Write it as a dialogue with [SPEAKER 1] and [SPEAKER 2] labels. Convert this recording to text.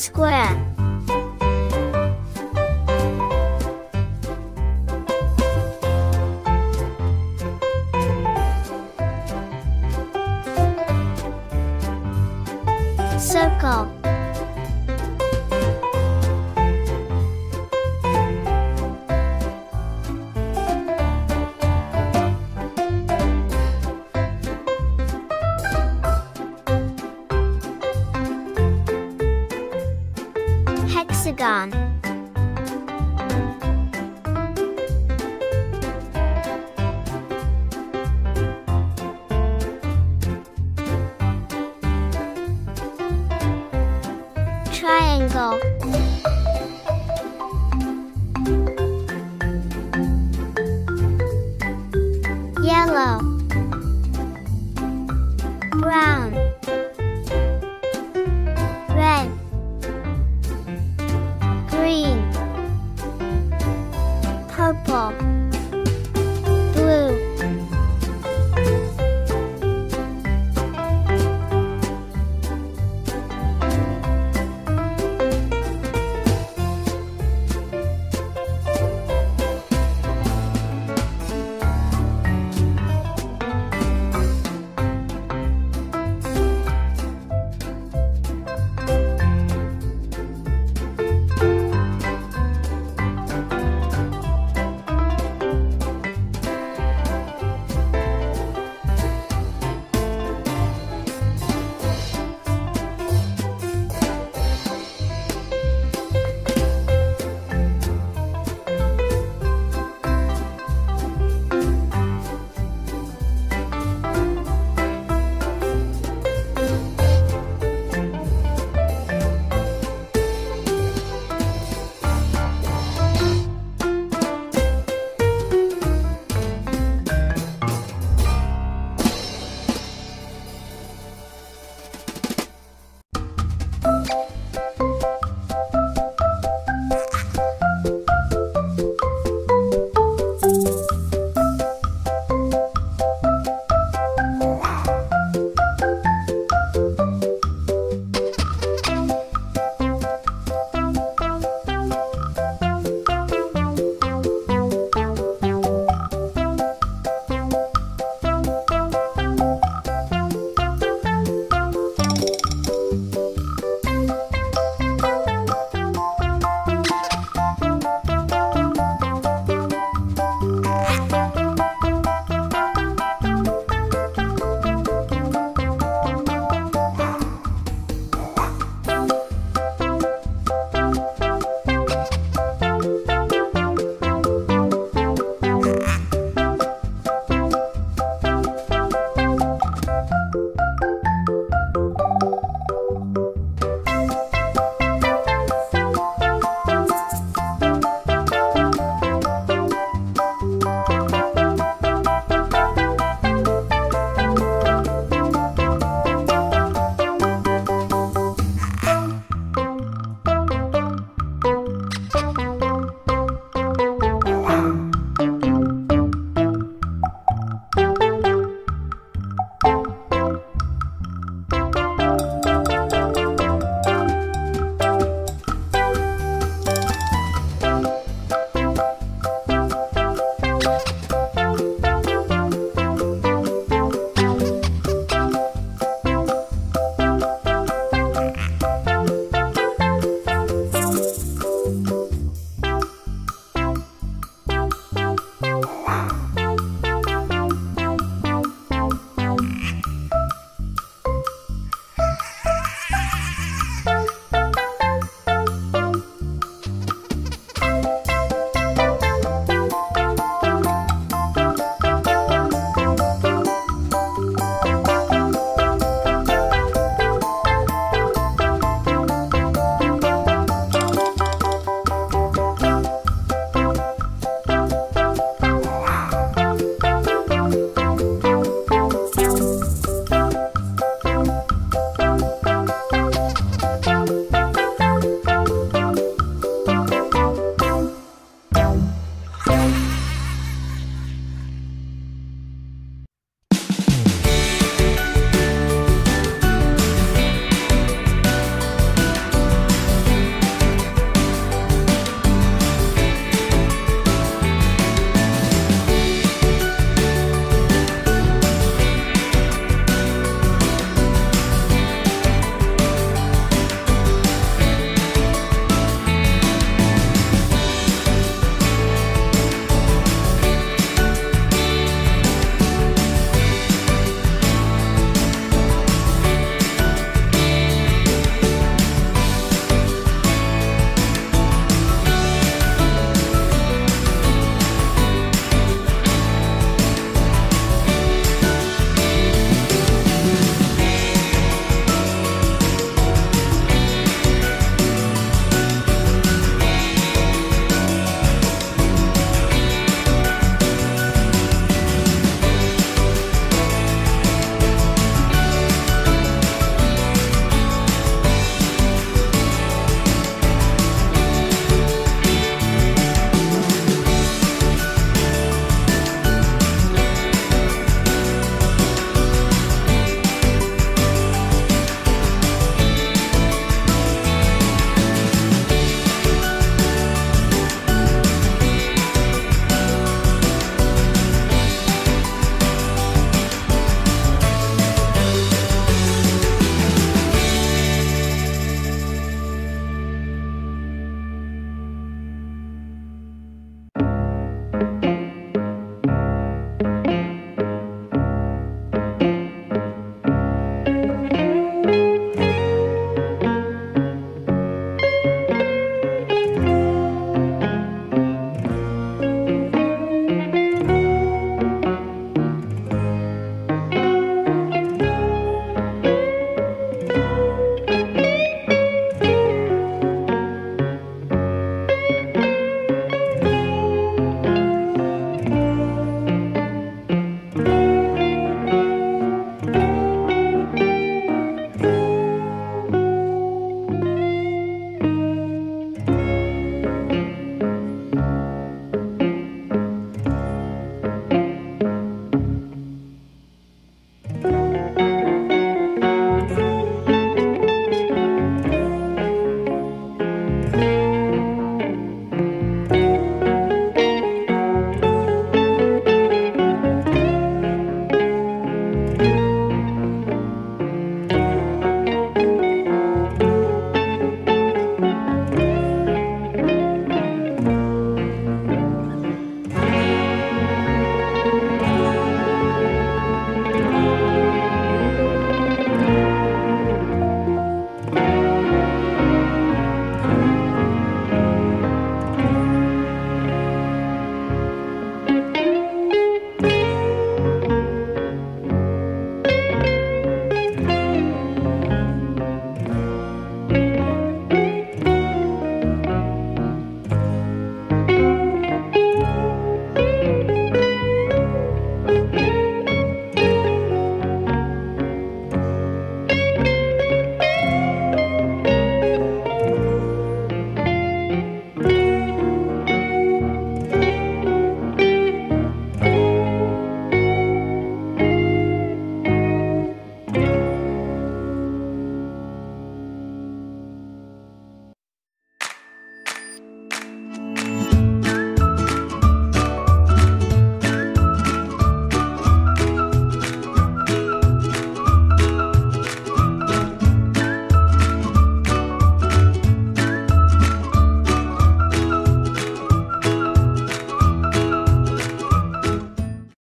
[SPEAKER 1] square. Yellow. Brown.